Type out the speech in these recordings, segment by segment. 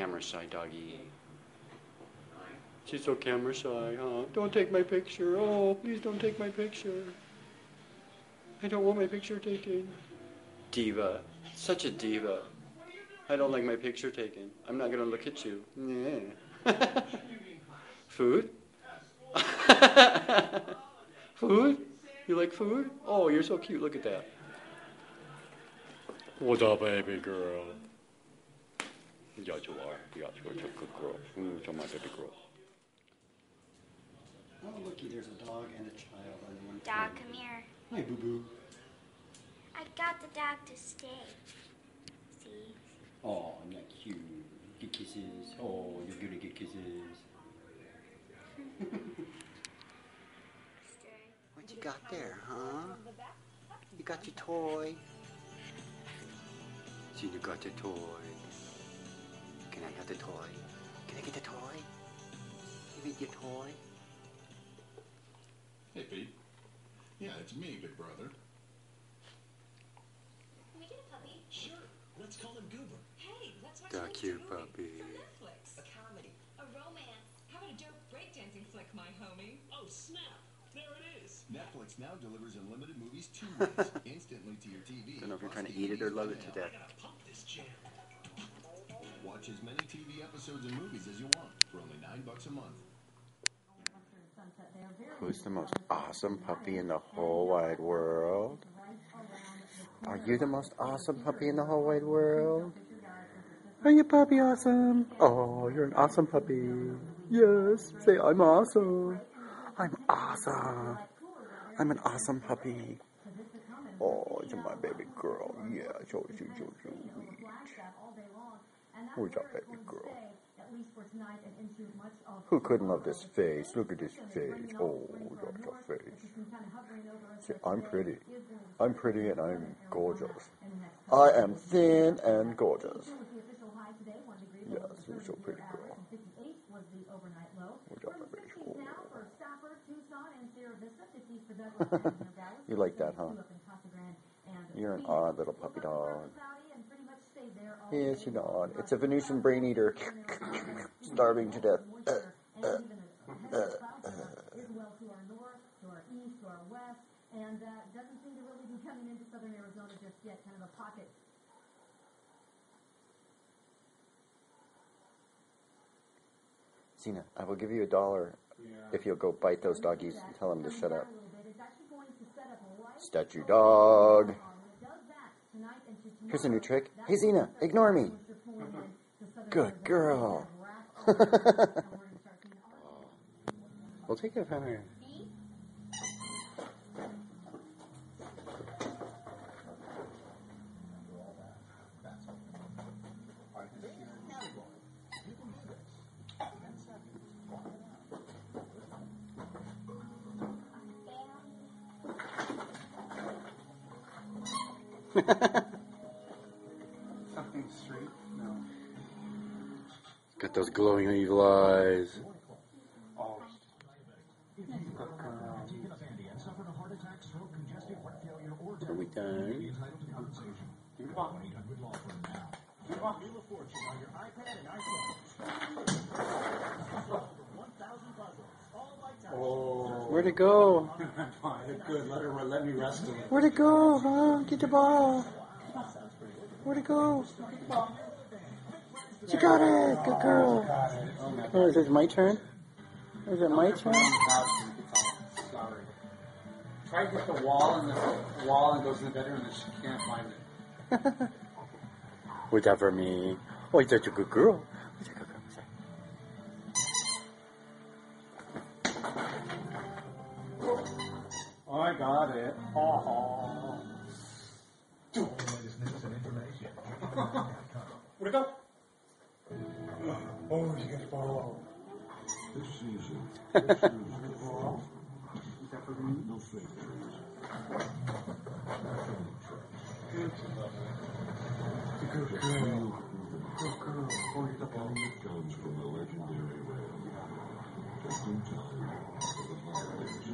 camera shy doggy. She's so camera shy, huh? Don't take my picture. Oh, please don't take my picture. I don't want my picture taken. Diva. Such a diva. I don't like my picture taken. I'm not gonna look at you. Yeah. food? food? You like food? Oh, you're so cute. Look at that. What's up, baby girl? Yeah, you are. Yeah, you're a good girl. Mm, you're my baby girl. Oh, looky, there's a dog and a child on one Dog, come here. Hi, boo boo. I got the dog to stay. See? Oh, isn't that cute? Get kisses. Oh, you're gonna get kisses. What you got there, huh? You got your toy. See, you got your toy. Can I have the toy? Can I get the toy? Give me your toy. Hey, Pete. Yeah, it's me, big brother. Can we get a puppy? Sure. Let's call him Goober. Hey, let's watch The a cute movie puppy. from Netflix. A comedy. A romance. How about a dope breakdancing flick, my homie? Oh, snap. There it is. Netflix now delivers unlimited movies two ways, instantly to your TV. Don't know if you're trying to eat it or love it to mail. death. Watch as many TV episodes and movies as you want for only nine bucks a month. Who's the most awesome puppy in the whole wide world? Are you the most awesome puppy in the whole wide world? Are you puppy awesome? Oh, you're an awesome puppy. Yes, say I'm awesome. I'm awesome. I'm an awesome puppy. Oh, you're my baby girl. Yeah, so so so so sweet. Who's our baby girl? Who couldn't love this face? Look at this face. Oh, look at your face. See, I'm pretty. I'm pretty and I'm gorgeous. I am thin and gorgeous. Yes, you're so pretty, girl. At my face. Oh. you like that, huh? You're an odd little puppy dog. Yes, you know, it's a Venusian brain eater. Starving to death. Uh, uh, uh, uh. and uh, doesn't seem to really be coming into southern Arizona just yet, kind of a pocket. Xena, I will give you a dollar if you'll go bite those doggies and tell them to shut up. Statue dog. Here's a new trick. Hey, Xena, ignore me. Good girl. we'll take it from here. Something Got those glowing evil eyes. Are we done? Oh. Where'd it go? Good. Let her. Let me rest a. Where'd it go, huh? Get the ball. Where'd it go? She got it. Good girl. Oh, is it my turn? Is it my turn? Sorry. Try to hit the wall and the wall and goes in the bedroom and she can't find it. What's that for me? Oh, you're such a good girl. You're a good girl. Sorry. Oh, I got it. Oh. Where'd it go? Oh, you got the ball. This season, Is that for me? no fake Good girl. Good girl. Oh, you got the ball. comes from the legendary rail. Just in time for the holidays.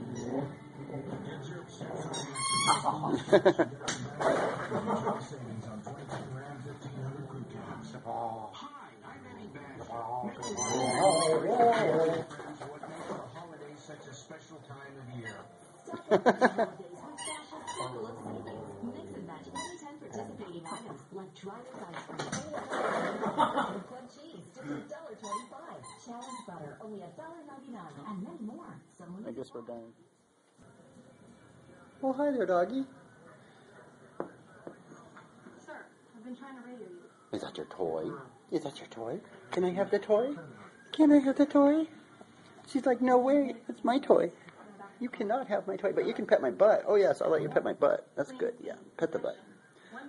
Oh. Hi, I'm Eddie Badger. What makes the holidays such a special time of year? Holidays with fashion fabulous savings. Mix and match anytime participating items I guess we're done. Well, hi there, doggy. Sir, I've been trying to radio you. Is that your toy? Uh, Is that your toy? Can I have the toy? Can I have the toy? She's like, no way, it's my toy. You cannot have my toy, but you can pet my butt. Oh yes, I'll let you pet my butt. That's good. Yeah, pet the butt.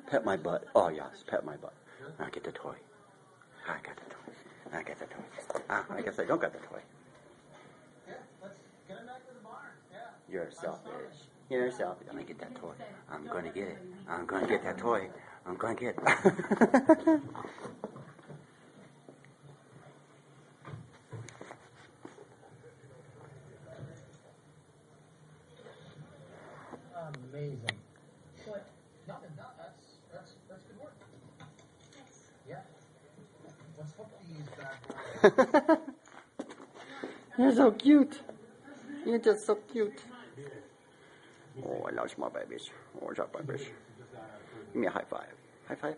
Pet my butt. Oh yes, pet my butt. I get the toy. I got the toy. I get the toy. Ah, I guess I don't got the toy. Yeah, let's get him back to the barn. Yeah. You're selfish. You're selfish. I'm gonna get that toy. I'm gonna get it. I'm gonna get that toy. I'm gonna get it. Amazing. What? No, no, that's that's that's good work. Yeah. Let's hook these bad boys. You're so cute. You're just so cute. Oh, I love my babies. Oh, what's up, babies? Give me a high five. High five.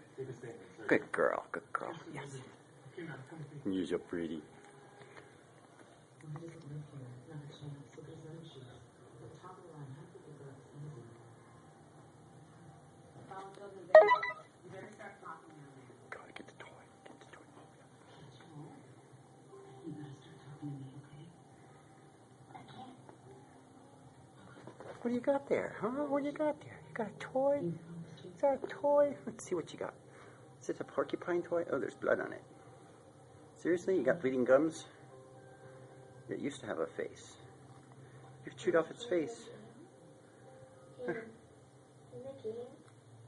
Good girl. Good girl. Yes. You're so pretty. Gotta get the toy. Get the toy. What do you got there, huh? What do you got there? You got a toy? Is that a toy? Let's see what you got. Is it a porcupine toy? Oh, there's blood on it. Seriously? You got bleeding gums? It used to have a face. You've chewed off its face. Game,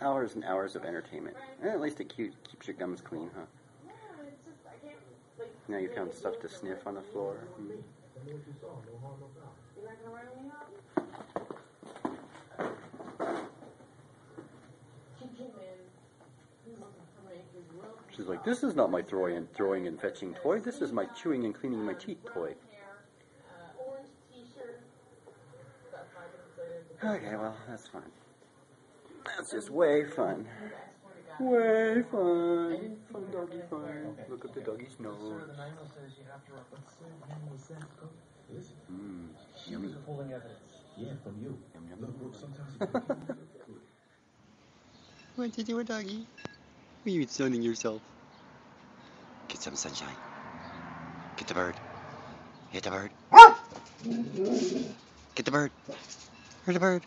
Hours and hours of entertainment. Eh, at least it keeps keeps your gums clean, huh? No, it's can't. Now you found stuff to sniff on the floor. You're not gonna run me up. Keep him in. He's looking for me. He's real. She's like, this is not my throwing and throwing and fetching toy. This is my chewing and cleaning my teeth toy. uh, orange t-shirt. About five minutes later, the Okay, well, that's fun. That's just way fun. Way fun. Fun doggy fun. Look at the doggy's nose. Sir, the manual says you have to serve him with sense cook. Listen. Mm. She was withholding evidence. yeah, from you. Yum, yum. Look, look, sometimes it's good. What you do, doggy? Are you sunning yourself? Get some sunshine. Get the bird. Hit the bird. Ah! Get the bird. Where's the bird?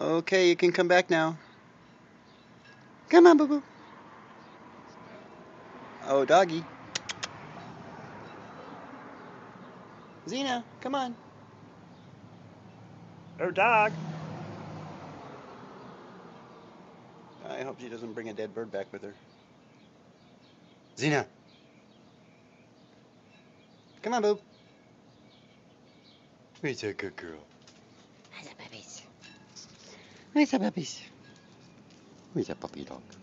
Okay, you can come back now. Come on, boo boo. Oh, doggy. Xena, come on. Oh, dog. I hope she doesn't bring a dead bird back with her. Xena. Come on, boo. Where's that good girl? Where's the puppies? Where's the puppies? Where's that puppy dog?